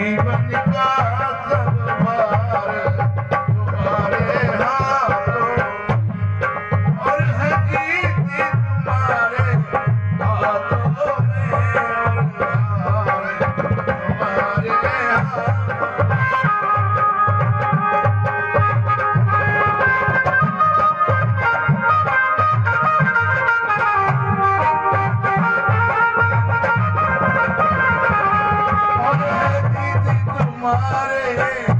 जीवन तुम्हारे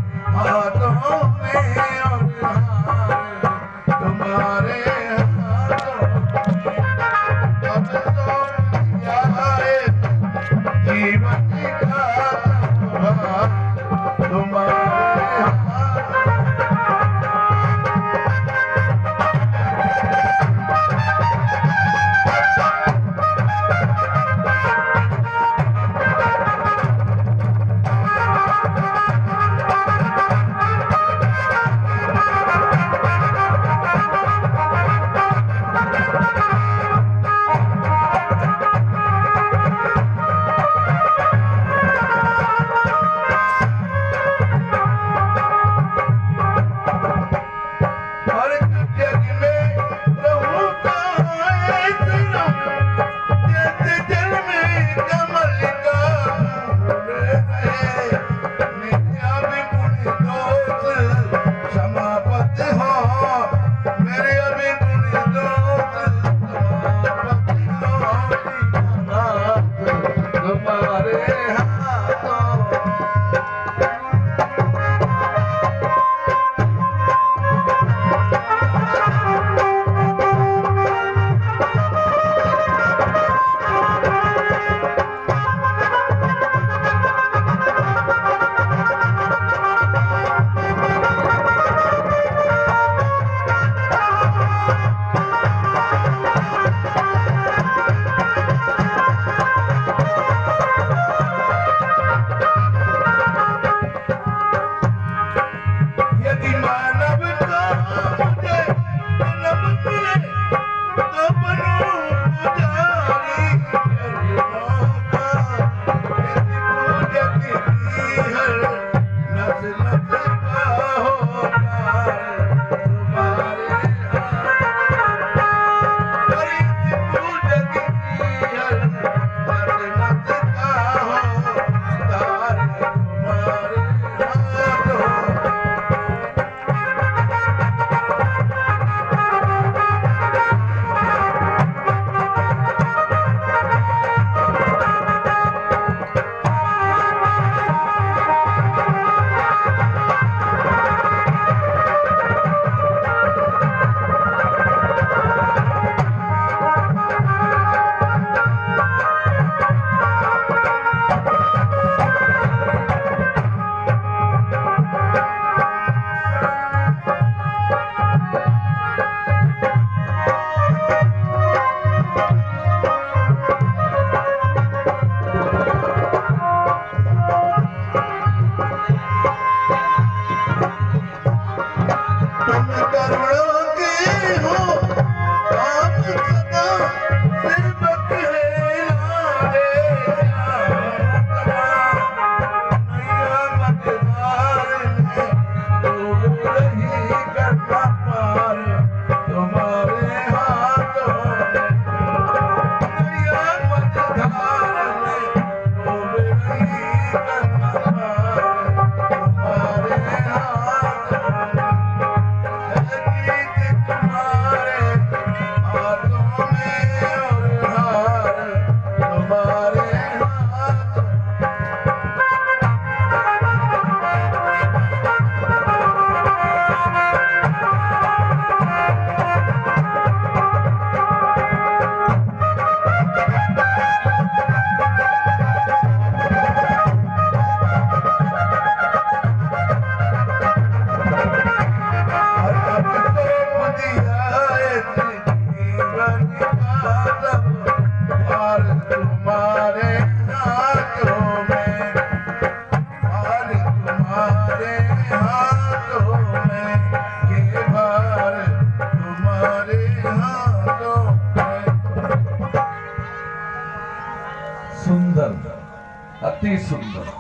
कितने सुंदर